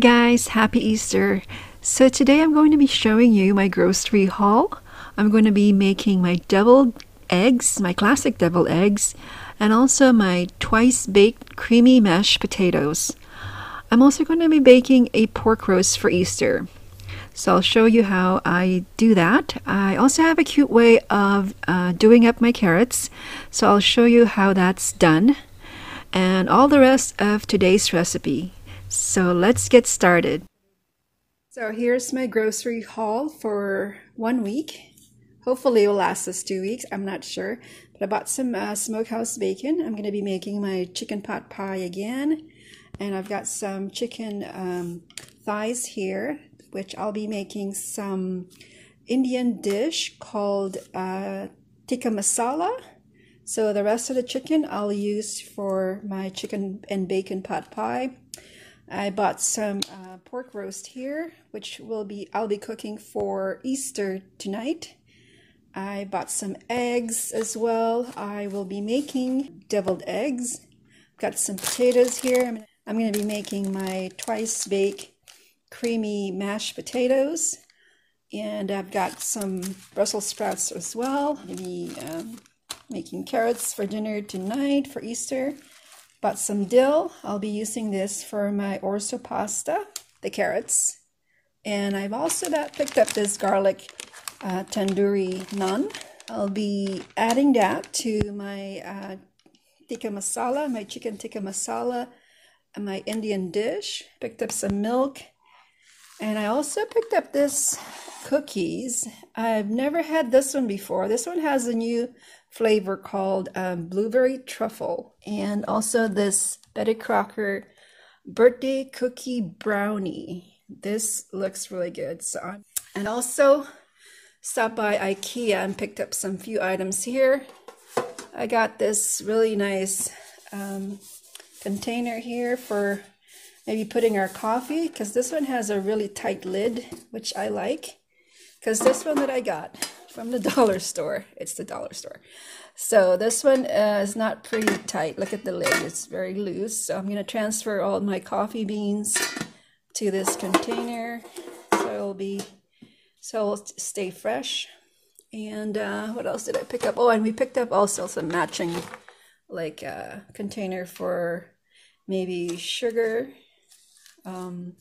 Guys, happy Easter. So today I'm going to be showing you my grocery haul. I'm going to be making my deviled eggs, my classic deviled eggs, and also my twice baked creamy mashed potatoes. I'm also going to be baking a pork roast for Easter. So I'll show you how I do that. I also have a cute way of uh, doing up my carrots. So I'll show you how that's done and all the rest of today's recipe. So let's get started. So here's my grocery haul for one week. Hopefully it will last us two weeks. I'm not sure. But I bought some uh, smokehouse bacon. I'm going to be making my chicken pot pie again. And I've got some chicken um, thighs here which I'll be making some Indian dish called uh, tikka masala. So the rest of the chicken I'll use for my chicken and bacon pot pie. I bought some uh, pork roast here, which will be I'll be cooking for Easter tonight. I bought some eggs as well. I will be making deviled eggs. Got some potatoes here. I'm, I'm going to be making my twice bake creamy mashed potatoes. And I've got some Brussels sprouts as well. Maybe um, making carrots for dinner tonight for Easter. Bought some dill. I'll be using this for my orzo pasta, the carrots. And I've also got, picked up this garlic uh, tandoori naan. I'll be adding that to my uh, tikka masala, my chicken tikka masala, my Indian dish. Picked up some milk and I also picked up this cookies. I've never had this one before. This one has a new flavor called um, blueberry truffle. And also this Betty Crocker birthday cookie brownie. This looks really good. So, I'm, and also stopped by Ikea and picked up some few items here. I got this really nice um, container here for maybe putting our coffee because this one has a really tight lid, which I like because this one that I got from the dollar store, it's the dollar store. So this one uh, is not pretty tight. Look at the lid, it's very loose. So I'm going to transfer all my coffee beans to this container so it'll be, so it'll stay fresh. And uh, what else did I pick up? Oh, and we picked up also some matching like uh, container for maybe sugar um,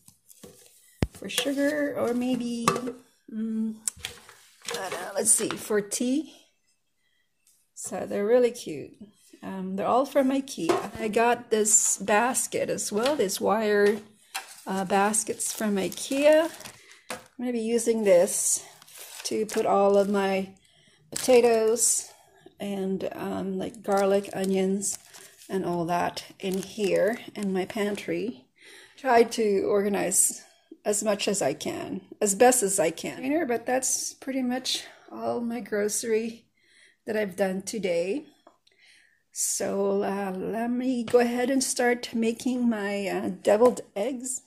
for sugar or maybe, um, let's see, for tea. So they're really cute. Um, they're all from Ikea. I got this basket as well, this wire uh, baskets from Ikea. I'm going to be using this to put all of my potatoes and um, like garlic, onions, and all that in here in my pantry try to organize as much as I can, as best as I can. But that's pretty much all my grocery that I've done today. So uh, let me go ahead and start making my uh, deviled eggs.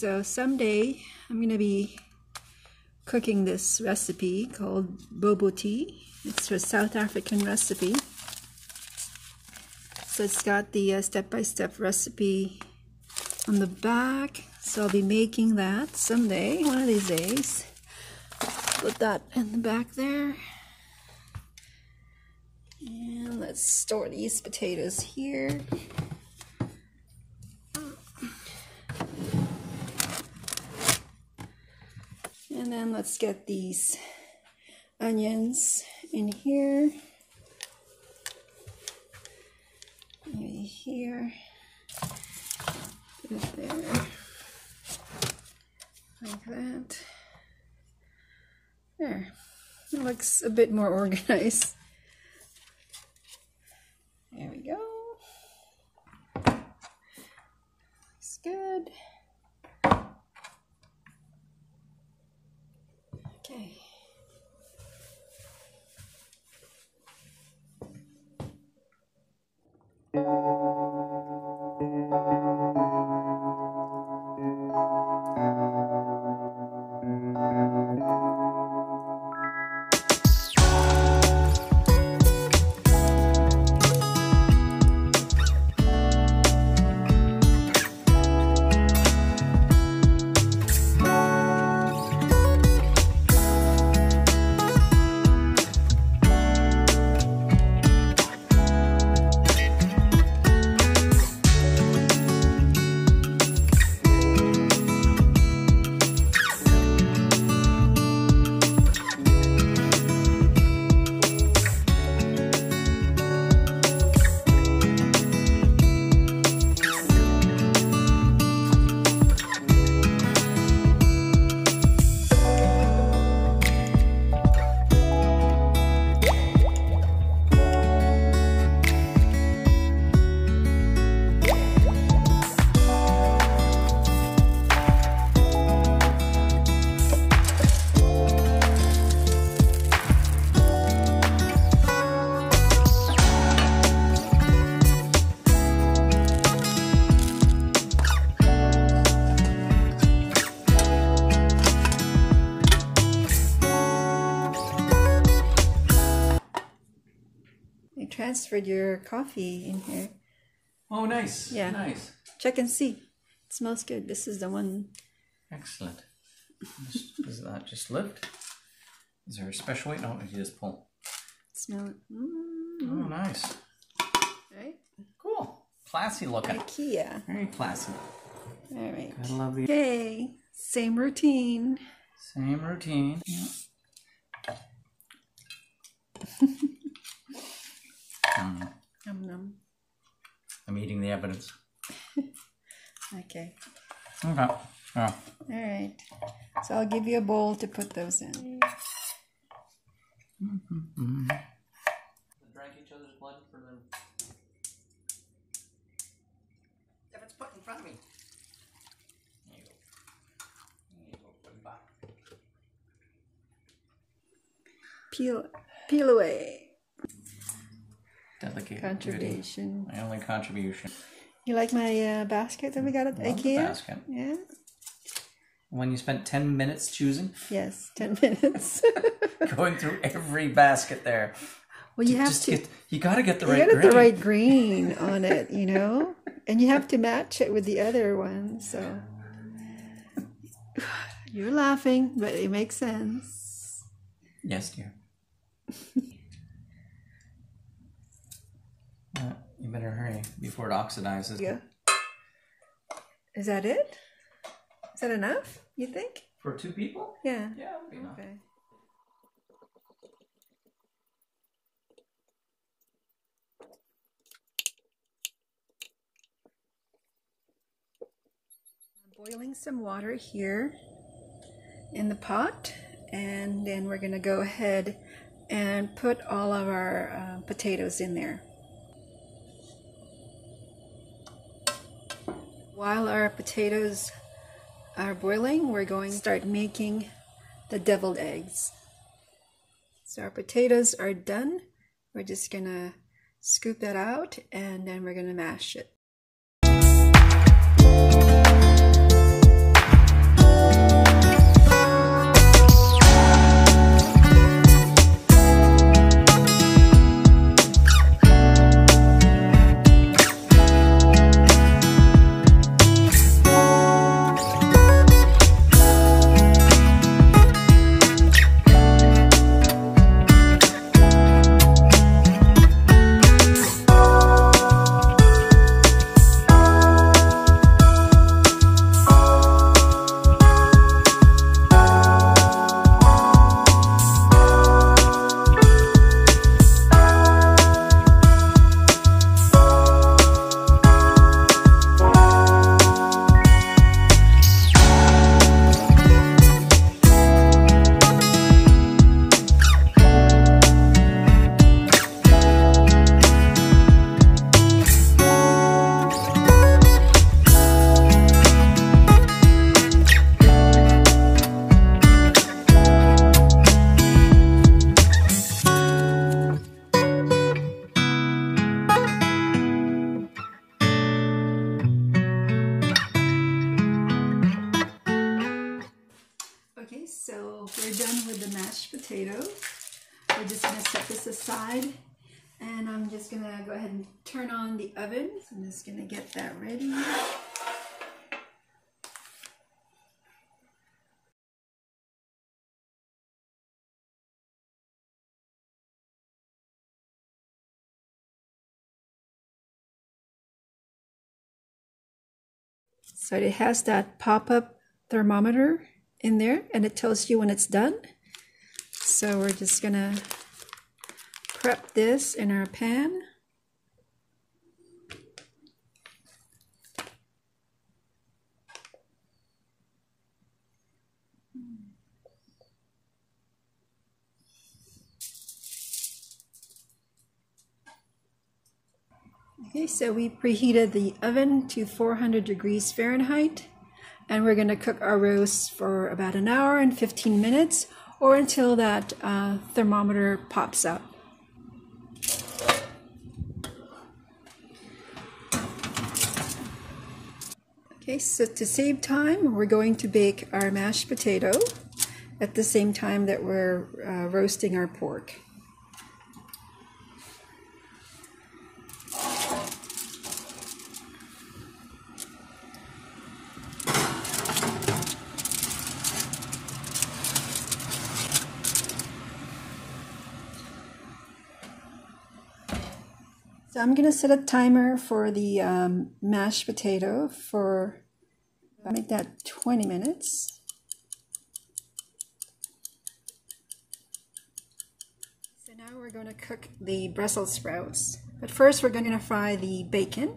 So someday I'm going to be cooking this recipe called bobotie. It's a South African recipe. So it's got the step by step recipe on the back. So I'll be making that someday, one of these days. Put that in the back there. And let's store these potatoes here. And then let's get these onions in here. Maybe here. Put it there. Like that. There. It looks a bit more organized. There we go. Looks good. Transferred your coffee in here. Oh, nice. Yeah. Nice. Check and see. It smells good. This is the one. Excellent. Does that just lift? Is there a special way? No, you just pull. Smell it. Mm, Oh, nice. right? Cool. Classy looking. IKEA. Very classy. All right. I love the Okay. Same routine. same routine. Yeah. Mm, Num num. I'm eating the evidence. Okay. Okay. Yeah. All right. So I'll give you a bowl to put those in. Drank each other's blood for them. If it's put in front of me. There you go. There you go. Put it back. Peel, peel away. Contribution. My only contribution. You like my uh, basket that we got at Love the IKEA? basket. Yeah. When you spent 10 minutes choosing, Yes. Ten minutes. going through every basket there. well, you have to. get, you got to get the you right got grade. the right green on it, you know, and you have to match it with the other one. So you're laughing, but it makes sense. Yes, dear. Uh, you better hurry before it oxidizes. Yeah. Is that it? Is that enough? You think? For two people? Yeah. Yeah, enough. Okay. I'm boiling some water here in the pot, and then we're going to go ahead and put all of our uh, potatoes in there. While our potatoes are boiling, we're going to start making the deviled eggs. So our potatoes are done. We're just gonna scoop that out and then we're gonna mash it. Oven. So I'm just gonna get that ready. So it has that pop-up thermometer in there and it tells you when it's done. So we're just gonna prep this in our pan. Okay, so we preheated the oven to 400 degrees Fahrenheit and we're going to cook our roast for about an hour and 15 minutes or until that uh, thermometer pops up. Okay, so to save time, we're going to bake our mashed potato at the same time that we're uh, roasting our pork. So I'm going to set a timer for the um, mashed potato for, I'll make that 20 minutes. So now we're going to cook the Brussels sprouts. But first we're going to fry the bacon.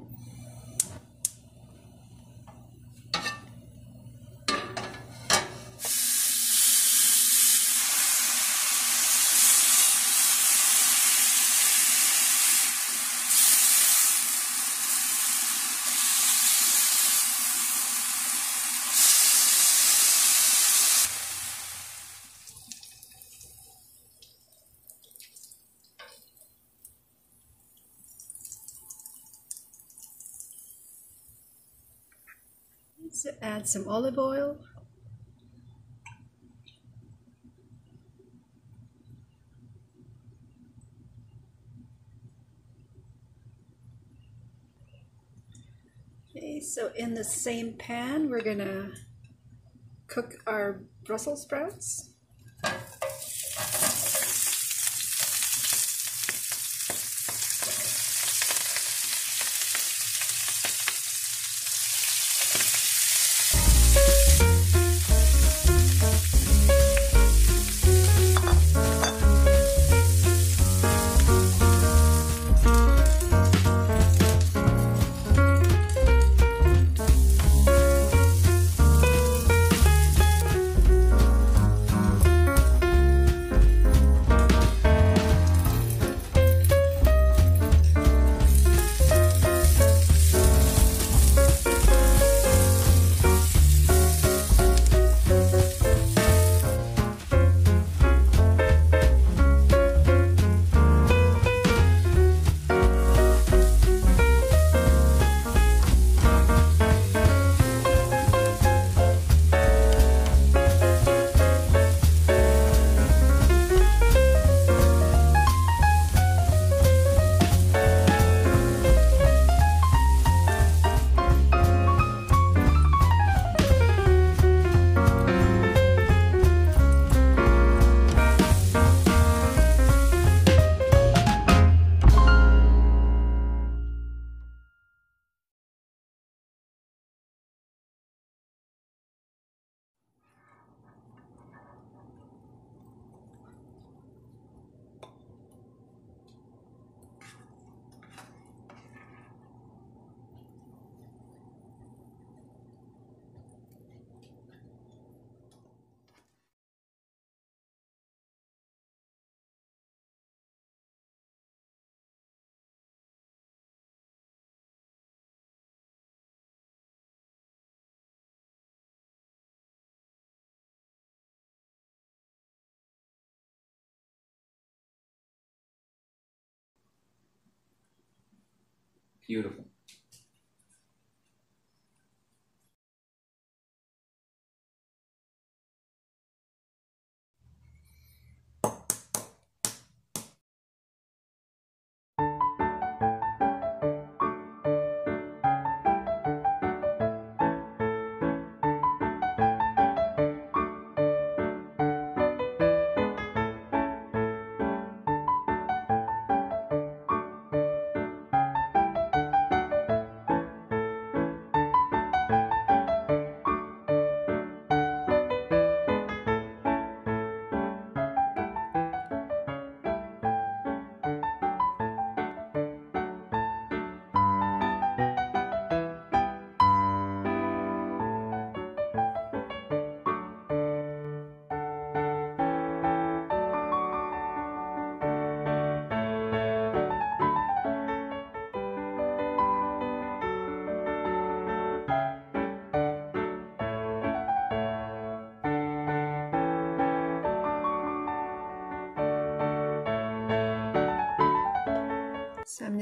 So add some olive oil. Okay, so in the same pan, we're gonna cook our Brussels sprouts. Beautiful.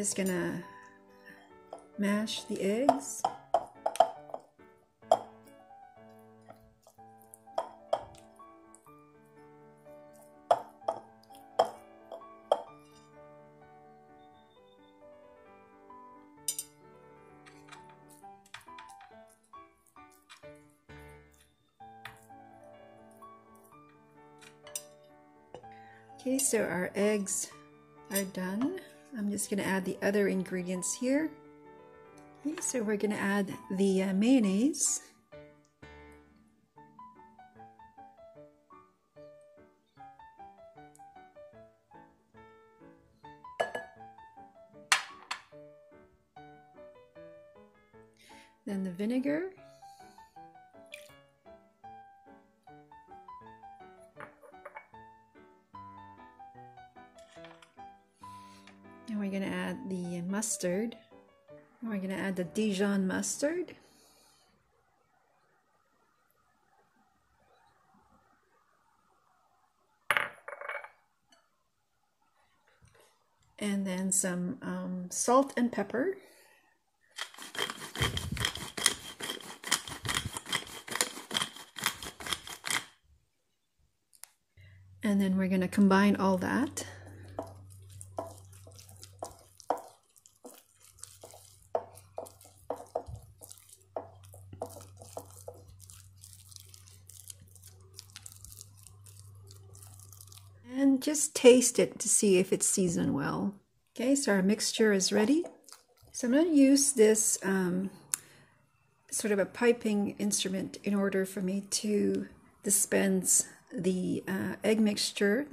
Just gonna mash the eggs. Okay, so our eggs are done. I'm just going to add the other ingredients here. Okay, so we're going to add the uh, mayonnaise. Then the vinegar. Mustard. We're going to add the Dijon mustard. And then some um, salt and pepper. And then we're going to combine all that. And just taste it to see if it's seasoned well. Okay, so our mixture is ready. So I'm going to use this um, sort of a piping instrument in order for me to dispense the uh, egg mixture.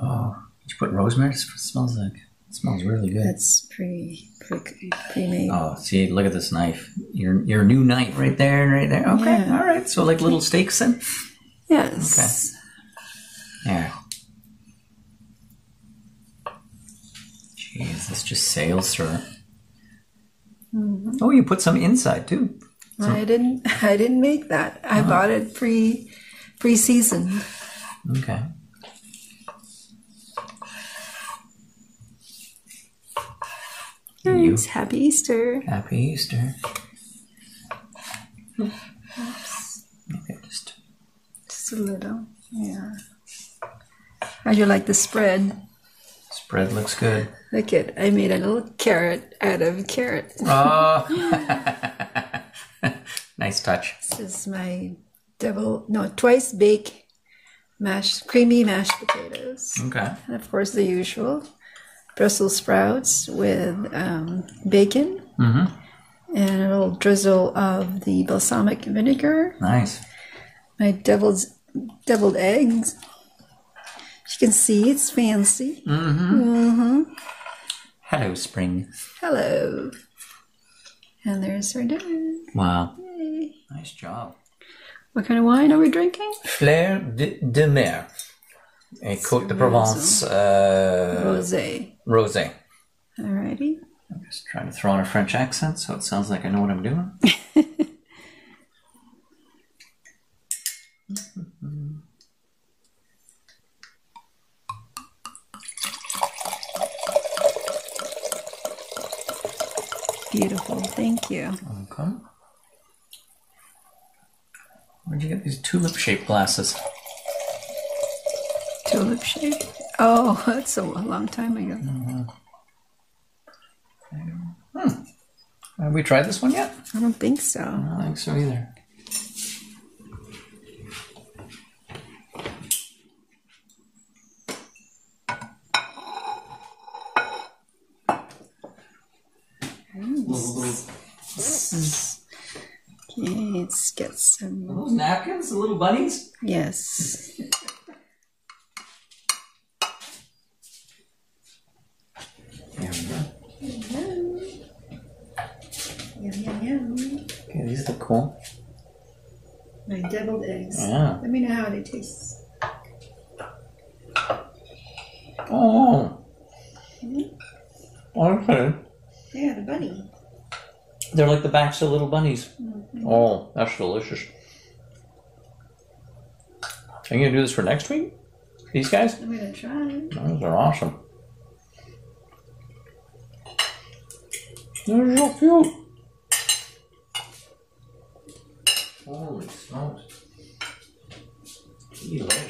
Oh, did you put rosemary? It smells like it smells really good. That's pretty pre pre made. Oh, see, look at this knife. Your your new knife right there and right there. Okay, Yeah. all right. So like little steaks then. Yes. Okay. There. Jeez, this just sails through. Mm-hmm. Oh, you put some inside too. I didn't I didn't make that. I uh-huh. bought it pre pre seasoned. Okay. You. It's happy Easter. Happy Easter. Okay, just Just a little. Yeah. How do you like the spread? spread looks good. Look it, I made a little carrot out of carrot. Oh, nice touch. This is my double no twice bake mashed, creamy mashed potatoes. Okay. And of course, the usual Brussels sprouts with um, bacon Mm-hmm. and a little drizzle of the balsamic vinegar. Nice. My deviled, deviled eggs. As you can see, it's fancy. Mm-hmm. Hello, spring. Hello. And there's our dinner. Wow. Yay. Nice job. What kind of wine are we drinking? Fleur de, de mer. A Côte de Provence uh, Rosé. Rosé. Alrighty. I'm just trying to throw in a French accent so it sounds like I know what I'm doing. Beautiful. Thank you. Okay. Where'd you get these tulip shaped glasses? Tulip shape. Oh, that's a long time ago. Hmm. Have we tried this one yet? I don't think so. I don't think so either. Okay, let's get some. Are Those napkins, the little bunnies? Yes. There we go. Yum, yum, yum. Okay, these look cool. My deviled eggs. Yeah. Let me know how they taste. Oh. Mm-hmm. Okay. Yeah, the bunny. They're like the backs of little bunnies. Mm-hmm. Oh, that's delicious. Are you gonna do this for next week? These guys? I'm gonna try. Those are awesome. They're so cute. Holy smokes. Delish.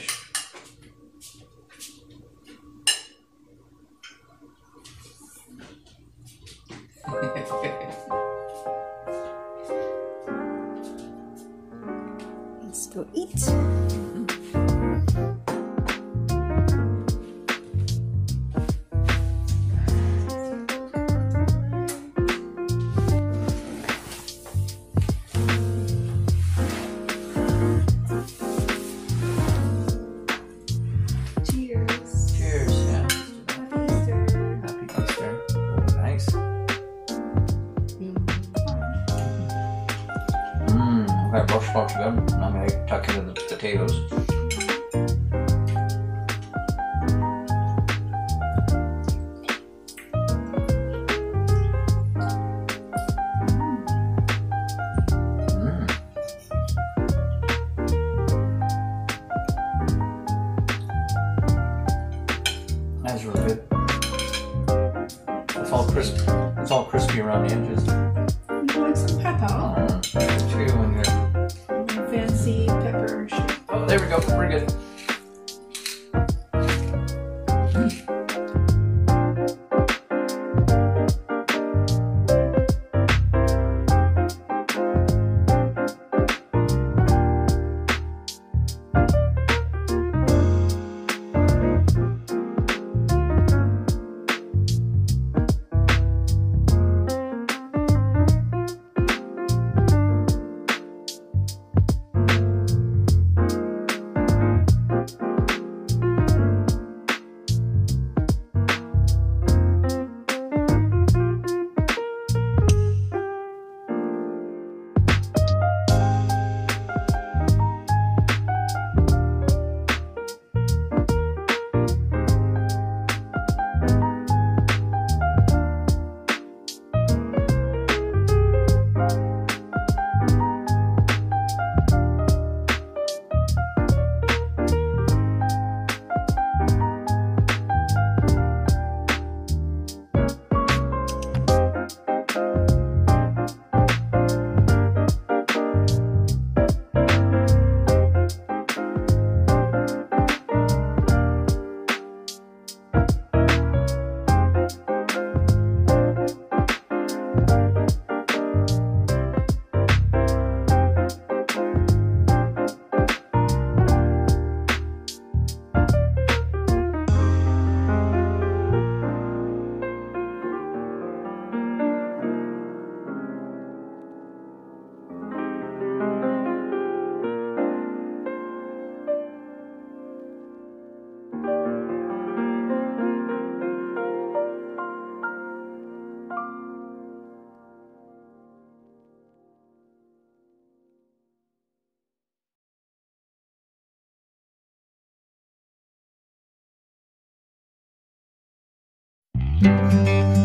Thank